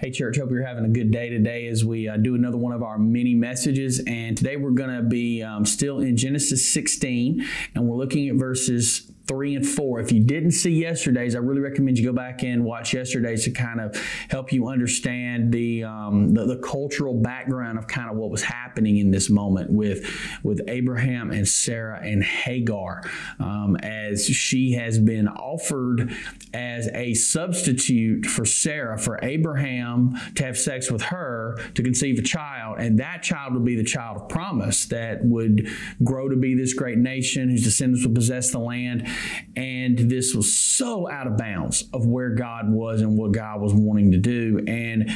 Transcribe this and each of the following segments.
Hey, church, hope you're having a good day today as we uh, do another one of our mini messages. And today we're going to be um, still in Genesis 16, and we're looking at verses three and four. If you didn't see yesterday's, I really recommend you go back and watch yesterday's to kind of help you understand the, um, the, the cultural background of kind of what was happening in this moment with with Abraham and Sarah and Hagar, um, as she has been offered as a substitute for Sarah for Abraham to have sex with her to conceive a child, and that child would be the child of promise that would grow to be this great nation whose descendants would possess the land and this was so out of bounds of where God was and what God was wanting to do. And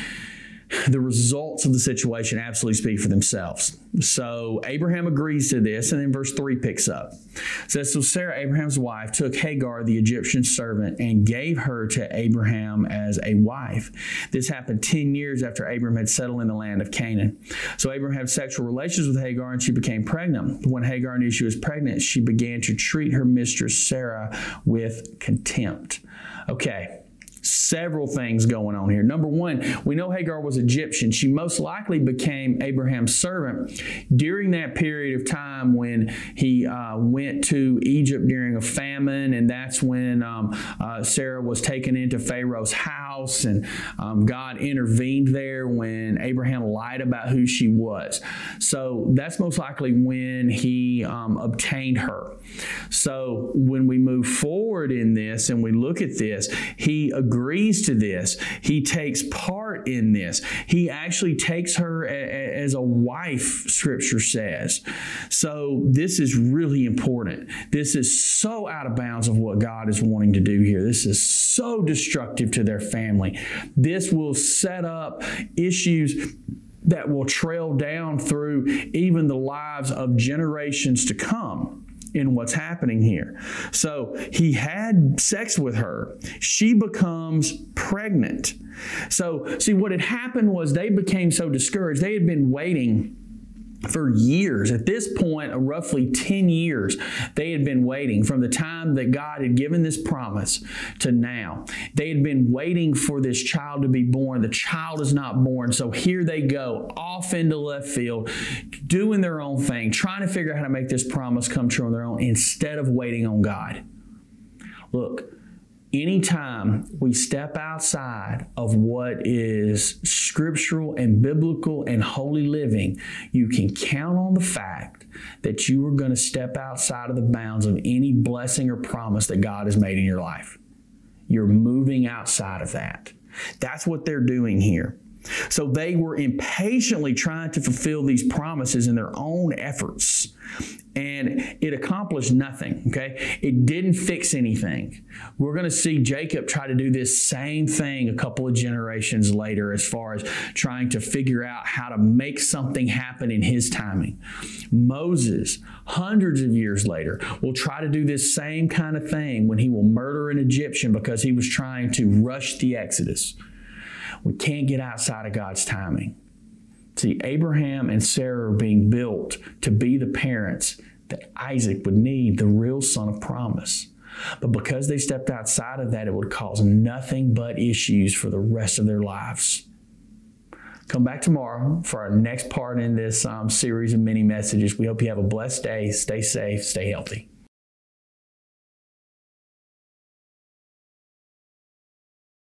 the results of the situation absolutely speak for themselves. So Abraham agrees to this, and then verse 3 picks up. It says, So Sarah, Abraham's wife, took Hagar, the Egyptian servant, and gave her to Abraham as a wife. This happened 10 years after Abraham had settled in the land of Canaan. So Abraham had sexual relations with Hagar, and she became pregnant. When Hagar knew she was pregnant, she began to treat her mistress Sarah with contempt. Okay several things going on here. Number one, we know Hagar was Egyptian. She most likely became Abraham's servant during that period of time when he uh, went to Egypt during a famine, and that's when um, uh, Sarah was taken into Pharaoh's house, and um, God intervened there when Abraham lied about who she was. So that's most likely when he um, obtained her. So when we move forward in this and we look at this, he agrees to this. He takes part in this. He actually takes her a, a, as a wife, scripture says. So this is really important. This is so out of bounds of what God is wanting to do here. This is so destructive to their family. This will set up issues that will trail down through even the lives of generations to come in what's happening here. So he had sex with her. She becomes pregnant. So, see, what had happened was they became so discouraged. They had been waiting for years. At this point, roughly 10 years, they had been waiting from the time that God had given this promise to now. They had been waiting for this child to be born. The child is not born. So here they go, off into left field, doing their own thing, trying to figure out how to make this promise come true on their own instead of waiting on God. Look, anytime we step outside of what is scriptural and biblical and holy living, you can count on the fact that you are going to step outside of the bounds of any blessing or promise that God has made in your life. You're moving outside of that. That's what they're doing here. So they were impatiently trying to fulfill these promises in their own efforts. And it accomplished nothing, okay? It didn't fix anything. We're going to see Jacob try to do this same thing a couple of generations later as far as trying to figure out how to make something happen in his timing. Moses, hundreds of years later, will try to do this same kind of thing when he will murder an Egyptian because he was trying to rush the Exodus. We can't get outside of God's timing. See, Abraham and Sarah are being built to be the parents that Isaac would need, the real son of promise. But because they stepped outside of that, it would cause nothing but issues for the rest of their lives. Come back tomorrow for our next part in this um, series of mini messages. We hope you have a blessed day. Stay safe, stay healthy.